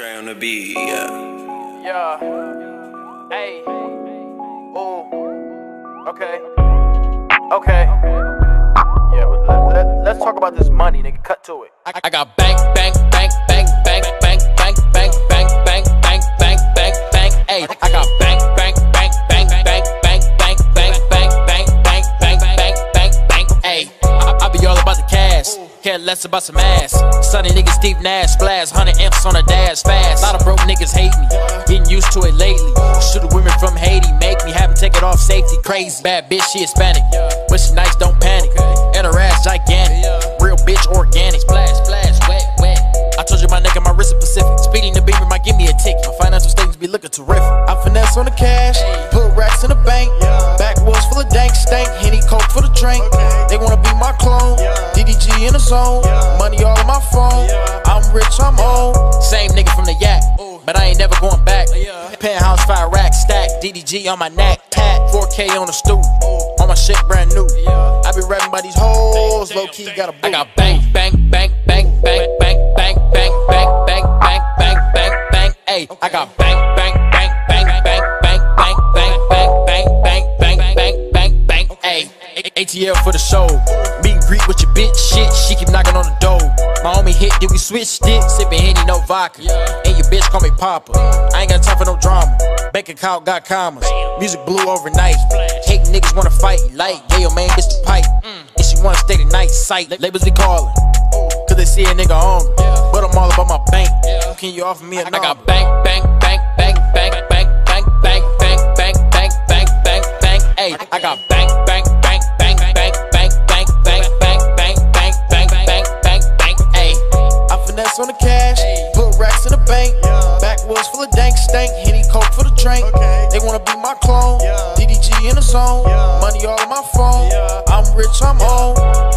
TreOntheBeat, yeah. Yeah. Hey. Ooh. Okay. Okay. Yeah, let, let, let's talk about this money, nigga. Cut to it. I, I got bank, bank, bank, bank, bank, bank, bank, Care less about some ass. Sunny niggas Steve Nash, splash, 100 amps on a dash, fast. Lot of broke niggas hate me. Getting used to it lately. Shoot the women from Haiti, make me have them take it off safety. Crazy bad bitch, she Hispanic. When she nice, don't panic. And her ass gigantic. Real bitch, organic. Splash, splash, wet, wet. I told you my nigga, my wrist is Pacific. Speeding the beamer might give me a ticket. My financial statements be looking terrific. I finesse on the cash, put racks in the bank. Backwoods full of dank stank, Henny Coke for the drink. Zone, money all on my phone. I'm rich, I'm old. Same nigga from the yak, but I ain't never going back. Penthouse fire rack stack, DDG on my neck, tat 4K on the stoop. All my shit brand new. I be rapping by these hoes, low key got a boot. I got bank, bank, bank, ATL for the show. Meet and greet with your bitch, shit. She keep knocking on the door. My homie hit, then we switch sticks. Sipping Henny, no vodka. And your bitch call me Papa. I ain't got time for no drama. Bank account got commas. Music blew overnight. Hate niggas wanna fight. Like, yeah, your main bitch the pipe. And she wanna stay the night sight. Labels be calling. Cause they see a nigga hungry. But I'm all about my bank. Can you offer me a number? I got bank, bank, bank, bank, bank, bank, bank, bank, bank, bank, bank, bank, bank, bank. Hey, I got bank, finesse on the cash, put racks in the bank. Backwoods full of dank stank, Henny Coke for the drink. They wanna be my clone, DDG in the zone, money all on my phone. I'm rich, I'm old.